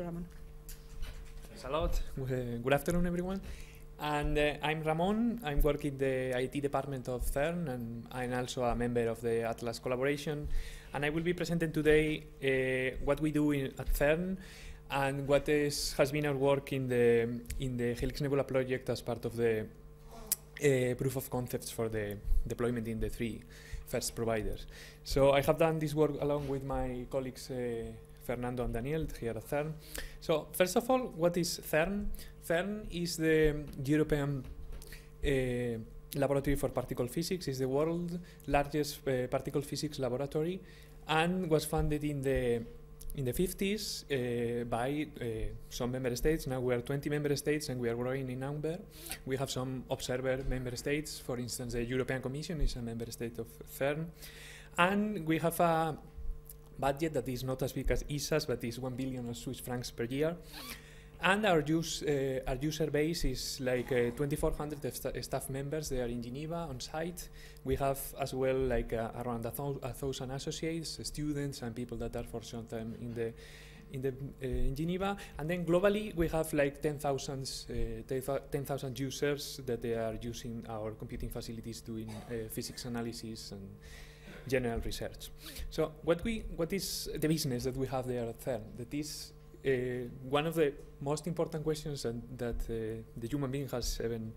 Ramon. Thanks a lot. Good afternoon, everyone. And uh, I'm Ramon. I'm working the IT department of CERN, and I'm also a member of the Atlas collaboration. And I will be presenting today uh, what we do in, at CERN and what is, has been our work in the in the Helix Nebula project as part of the uh, proof of concepts for the deployment in the three first providers. So I have done this work along with my colleagues. Fernando and Daniel here at CERN. So first of all, what is CERN? CERN is the European uh, Laboratory for Particle Physics. It's the world's largest uh, particle physics laboratory and was founded in the in the 50s uh, by uh, some member states. Now we are 20 member states and we are growing in number. We have some observer member states. For instance, the European Commission is a member state of CERN. And we have a budget that is not as big as ESA's, but is 1 billion Swiss francs per year. And our, use, uh, our user base is like uh, 2,400 st staff members. They are in Geneva on site. We have as well like uh, around a, thou a, thousand associates, students, and people that are for some time in the in the uh, in Geneva. And then globally, we have like 10,000 uh, 10, users that they are using our computing facilities doing uh, physics analysis and general research. So what we what is the business that we have there at CERN? That is uh, one of the most important questions and that uh, the human being has even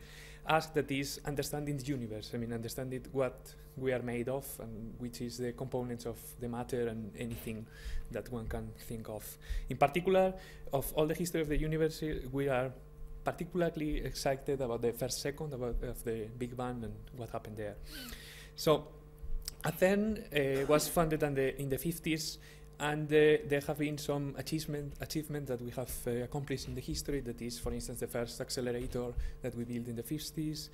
asked that is understanding the universe. I mean, understanding what we are made of and which is the components of the matter and anything that one can think of. In particular, of all the history of the universe, we are particularly excited about the first second about of the Big Bang and what happened there. So Athern uh, was founded in the, in the 50s and uh, there have been some achievement, achievement that we have uh, accomplished in the history. That is, for instance, the first accelerator that we built in the 50s.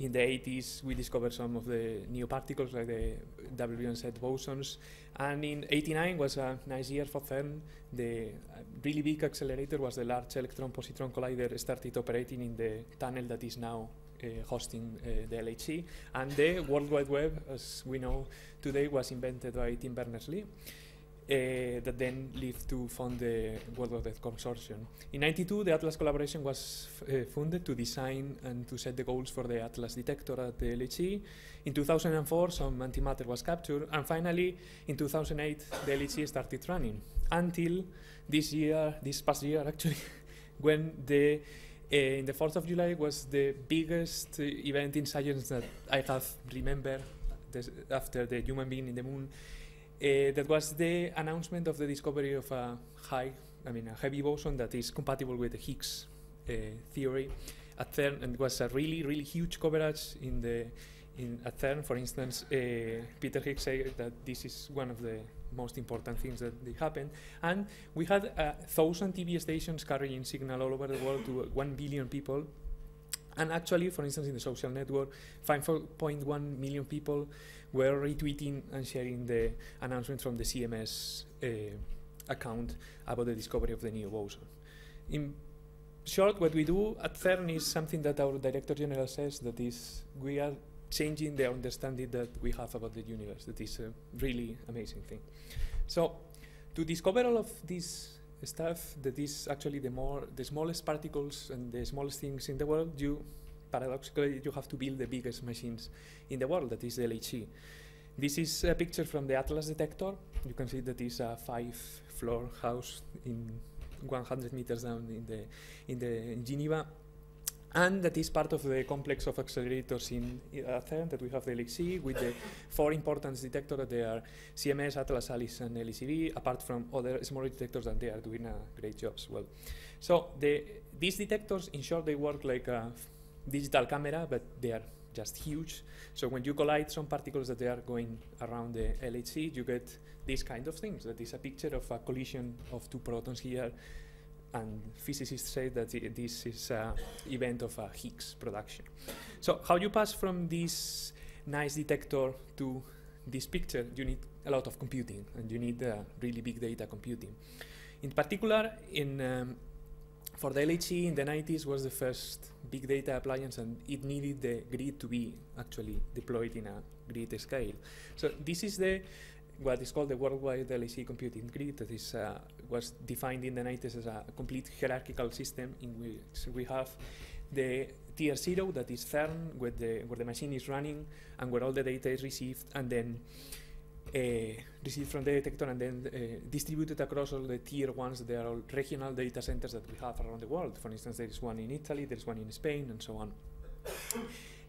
In the 80s, we discovered some of the new particles like the W and Z bosons. And in 89 was a nice year for CERN. The really big accelerator was the Large Electron Positron Collider started operating in the tunnel that is now uh, hosting uh, the LHC. And the World Wide Web, as we know today, was invented by Tim Berners-Lee. Uh, that then lived to fund the World Wide Web Consortium. In 92, the Atlas collaboration was uh, funded to design and to set the goals for the Atlas detector at the LHC. In 2004, some antimatter was captured, and finally, in 2008, the LHC started running until this year, this past year actually, when the uh, in the 4th of July was the biggest uh, event in science that I have remembered after the human being in the moon. Uh, that was the announcement of the discovery of a high, I mean, a heavy boson that is compatible with the Higgs theory at CERN, and it was a really, really huge coverage in the in at CERN. For instance, Peter Higgs said that this is one of the most important things that they happened. And we had a thousand TV stations carrying signal all over the world to one billion people. And actually, for instance, in the social network, 5.1 million people were retweeting and sharing the announcement from the CMS uh, account about the discovery of the new boson. In short, what we do at CERN is something that our Director General says that is we are changing the understanding that we have about the universe. That is a really amazing thing. So to discover all of this stuff that is actually the more the smallest particles and the smallest things in the world, you paradoxically you have to build the biggest machines in the world, that is the LHC. This is a picture from the Atlas detector. You can see that is a five-floor house in 100 meters down in the in the in Geneva and that is part of the complex of accelerators in CERN that we have the LHC with the four important detectors that they are CMS, Atlas, ALICE, and LHCb, apart from other smaller detectors that they are doing a great job as well. So the, these detectors, in short, they work like a digital camera, but they are just huge. So when you collide some particles that they are going around the LHC, you get these kind of things. That is a picture of a collision of two protons here and physicists say that this is an event of a Higgs production. So how you pass from this nice detector to this picture, you need a lot of computing, and you need uh, really big data computing. In particular, in um, for the LHC in the 90s was the first big data appliance, and it needed the grid to be actually deployed in a grid scale. So this is the what is called the worldwide LHC computing grid that is, uh, was defined in the 90s as a complete hierarchical system in which we have the tier zero that is CERN where the, where the machine is running and where all the data is received and then uh, received from the detector and then uh, distributed across all the tier ones. There are all regional data centers that we have around the world. For instance, there is one in Italy, there is one in Spain, and so on.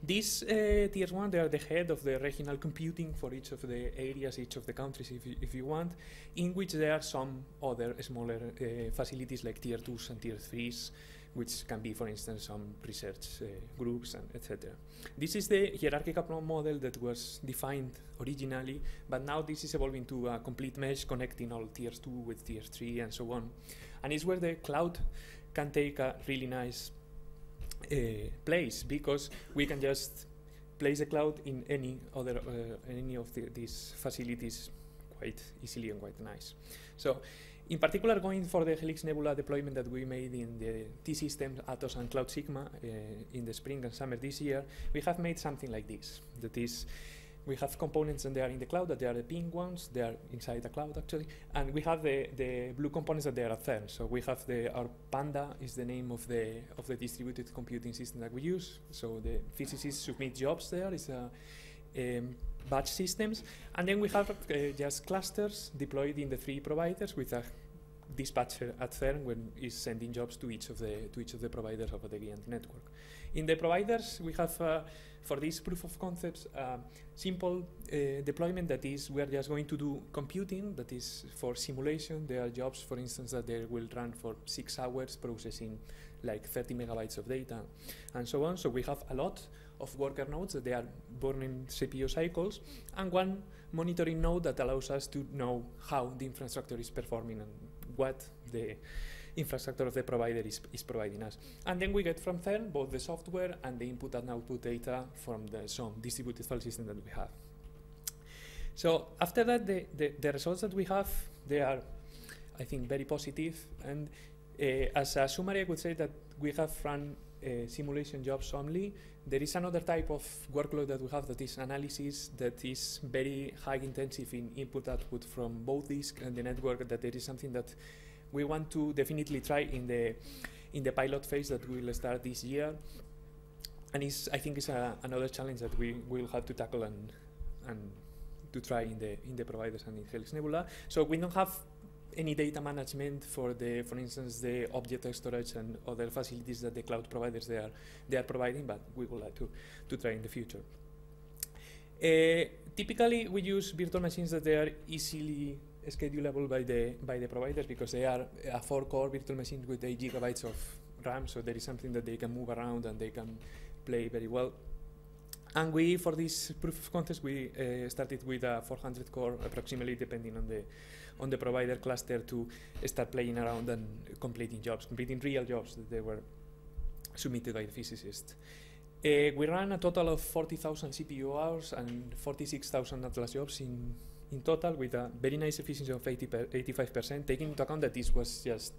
These uh, tier one, they are the head of the regional computing for each of the areas, each of the countries, if you, if you want, in which there are some other smaller uh, facilities like tier twos and tier threes, which can be, for instance, some research uh, groups and etc. This is the hierarchical model that was defined originally, but now this is evolving to a complete mesh connecting all tiers two with tier three and so on. And it's where the cloud can take a really nice place because we can just place the cloud in any other uh, any of the, these facilities quite easily and quite nice. So in particular, going for the Helix Nebula deployment that we made in the T-Systems, Atos, and Cloud Sigma uh, in the spring and summer this year, we have made something like this. That is, we have components and they are in the cloud, that they are the pink ones, they are inside the cloud actually, and we have the, the blue components that they are at CERN. So we have the, our Panda is the name of the, of the distributed computing system that we use. So the physicists submit jobs there, it's a, um, batch systems. And then we have uh, just clusters deployed in the three providers with a dispatcher at CERN when is sending jobs to each of the to each of the providers of the giant network. In the providers, we have uh, for this proof of concepts uh, simple uh, deployment that is we are just going to do computing that is for simulation. There are jobs, for instance, that they will run for six hours processing like 30 megabytes of data and so on. So we have a lot of worker nodes that they are burning CPU cycles, and one monitoring node that allows us to know how the infrastructure is performing and what the infrastructure of the provider is, is providing us. And then we get from CERN both the software and the input and output data from the some distributed file system that we have. So after that, the, the, the results that we have, they are, I think, very positive. And uh, as a summary, I would say that we have run uh, simulation jobs only. There is another type of workload that we have that is analysis that is very high intensive in input output from both disk and the network that there is something that we want to definitely try in the in the pilot phase that will start this year. And it's, I think it's a, another challenge that we will have to tackle and and to try in the in the providers and in Helix Nebula. So we don't have any data management for the, for instance, the object storage and other facilities that the cloud providers they are they are providing, but we would like to to try in the future. Uh, typically, we use virtual machines that they are easily schedulable by the by the providers because they are a four-core virtual machine with 8 gigabytes of RAM, so there is something that they can move around and they can play very well. And we, for this proof of concept, we uh, started with a 400 core, approximately, depending on the on the provider cluster to start playing around and completing jobs, completing real jobs that they were submitted by the physicists. Uh, we ran a total of 40,000 CPU hours and 46,000 Atlas jobs in, in total with a very nice efficiency of 80 85%, taking into account that this was just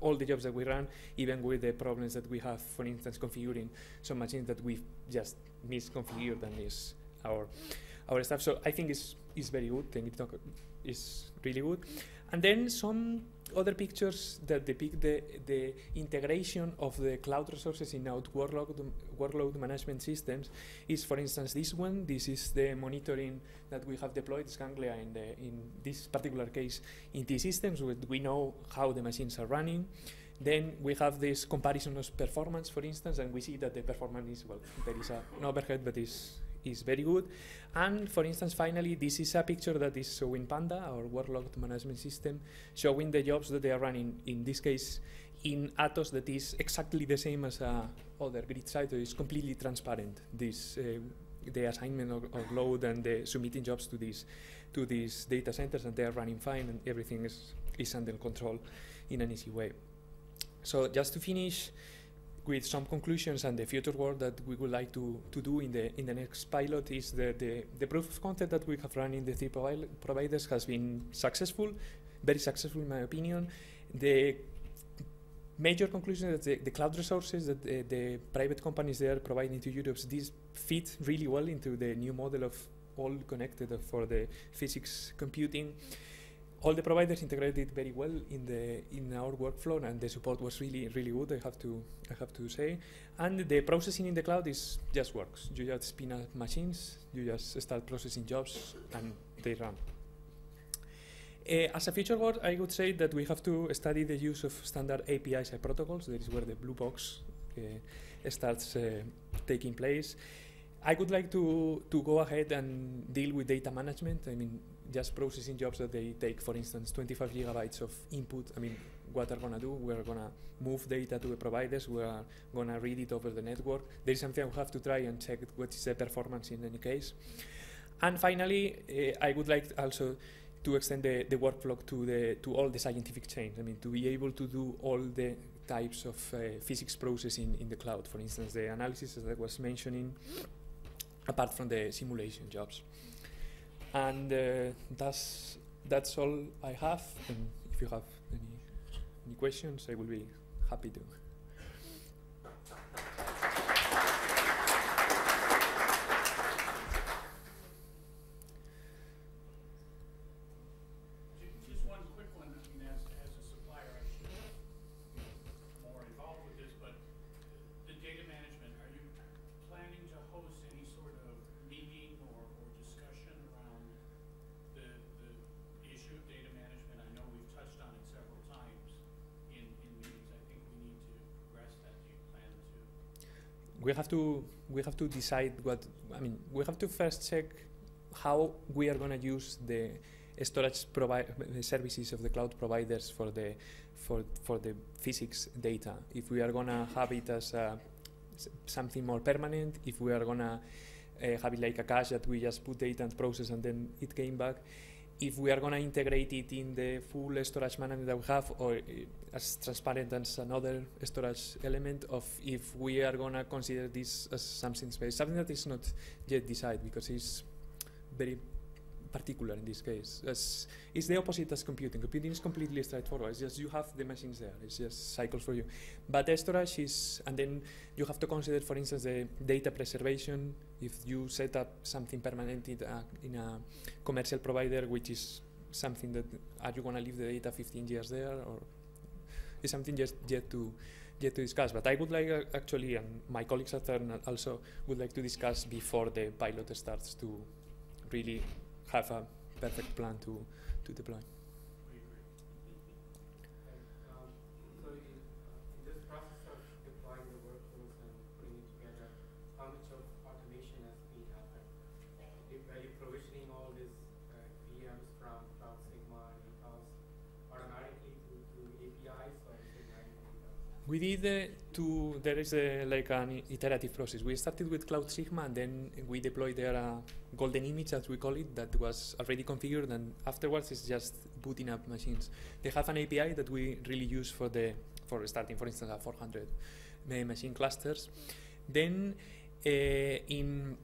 all the jobs that we run, even with the problems that we have, for instance, configuring some machines that we've just misconfigured and is our our stuff. So I think it's, it's very good. Think is really good. And then some other pictures that depict the, the integration of the cloud resources in our workload, workload management systems is, for instance, this one. This is the monitoring that we have deployed, Ganglia, in, the, in this particular case in T-Systems, where we know how the machines are running. Then we have this comparison of performance, for instance, and we see that the performance is, well, there is a, an overhead, but is is very good. And for instance, finally, this is a picture that is showing Panda, our workload management system, showing the jobs that they are running, in this case, in Atos that is exactly the same as uh, other grid site. It's completely transparent, this, uh, the assignment of, of, load and the submitting jobs to these, to these data centers, and they are running fine, and everything is, is under control in an easy way. So just to finish, with some conclusions and the future work that we would like to, to do in the in the next pilot is that the, the proof of concept that we have run in the three provi providers has been successful, very successful in my opinion. The major conclusion is that the, the cloud resources that the, the, private companies they are providing to Europe, these fit really well into the new model of all connected for the physics computing. All the providers integrated it very well in the in our workflow, and the support was really really good. I have to I have to say, and the processing in the cloud is just works. You just spin up machines, you just start processing jobs, and they run. Uh, as a future word, I would say that we have to study the use of standard APIs and protocols. That is where the blue box uh, starts uh, taking place. I would like to, to go ahead and deal with data management. I mean, just processing jobs that they take, for instance, 25 gigabytes of input. I mean, what are we going to do? We're going to move data to the providers. We're going to read it over the network. There is something we have to try and check what is the performance in any case. And finally, uh, I would like also to extend the, the workflow to the to all the scientific chains. I mean, to be able to do all the types of uh, physics processing in the cloud. For instance, the analysis that I was mentioning, apart from the simulation jobs. And uh, that's that's all I have. And if you have any any questions, I will be happy to. We have to we have to decide what I mean. We have to first check how we are going to use the storage services of the cloud providers for the for for the physics data. If we are going to have it as a, something more permanent, if we are going to uh, have it like a cache that we just put data and process and then it came back if we are going to integrate it in the full storage management that we have or eh, as transparent as another storage element of if we are going to consider this as something space, something that is not yet decided because it's very particular in this case. As it's the opposite as computing. Computing is completely straightforward. It's just you have the machines there. It's just cycles for you. But storage is, and then you have to consider, for instance, the data preservation. If you set up something permanent in a, in a commercial provider, which is something that are you going to leave the data 15 years there, or is something just yet to yet to discuss. But I would like uh, actually, and my colleagues at CERN also would like to discuss before the pilot starts to really have a perfect plan to, to deploy. We did uh, two, there is a, like an iterative process. We started with Cloud Sigma and then we deployed there a golden image, as we call it, that was already configured and afterwards it's just booting up machines. They have an API that we really use for the, for starting, for instance, at 400 machine clusters. Then uh, in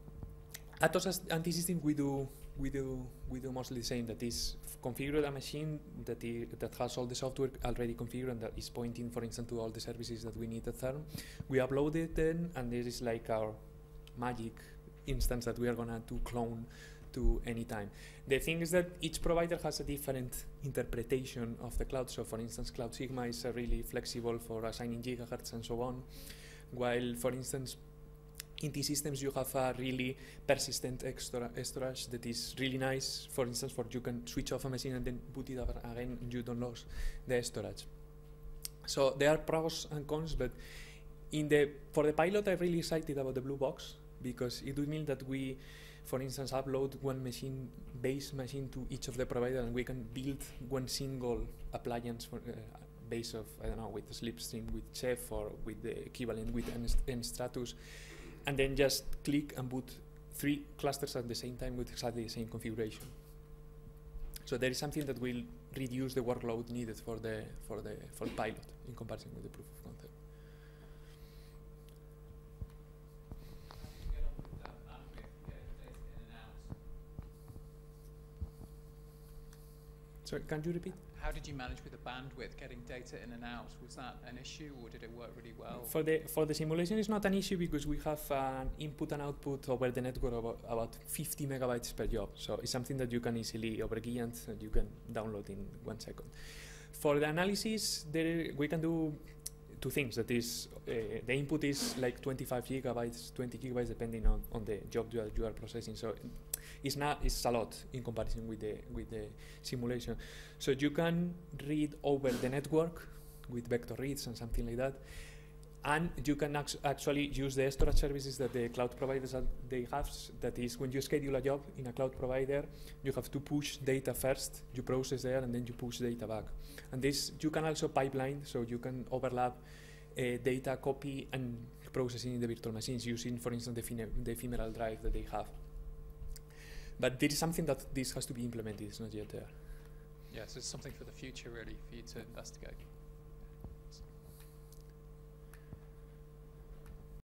Atos and T-Systems we do we do we do mostly the same. That is, configure a machine that that has all the software already configured and that is pointing, for instance, to all the services that we need at CERN. We upload it then, and this is like our magic instance that we are gonna to clone to any time. The thing is that each provider has a different interpretation of the cloud. So, for instance, Cloud Sigma is really flexible for assigning gigahertz and so on, while, for instance, in T-Systems you have a really persistent extra storage that is really nice. For instance for you can switch off a machine and then boot it up again and you don't lose the storage. So there are pros and cons but in the for the pilot i'm really excited about the blue box because it would mean that we for instance upload one machine base machine to each of the providers and we can build one single appliance for uh, base of i don't know with slipstream with chef or with the equivalent with enStratus and then just click and boot three clusters at the same time with exactly the same configuration. So there is something that will reduce the workload needed for the for the for the pilot in comparison with the proof of concept. Sorry, can you repeat? How did you manage with the bandwidth, getting data in and out? Was that an issue or did it work really well? For the for the simulation, it's not an issue because we have an input and output over the network of about, about 50 megabytes per job. So it's something that you can easily overkey and you can download in one second. For the analysis, there we can do two things. That is, uh, the input is like 25 gigabytes, 20 gigabytes, depending on, on the job you are, you are processing. So it's not it's a lot in comparison with the with the simulation. So you can read over the network with vector reads and something like that. And you can act actually use the storage services that the cloud providers they have. That is, when you schedule a job in a cloud provider, you have to push data first, you process there, and then you push data back. And this you can also pipeline, so you can overlap uh, data copy and processing in the virtual machines using, for instance, the, the ephemeral drive that they have. But there is something that this has to be implemented. It's not yet there. Yeah, so it's something for the future, really, for you to investigate.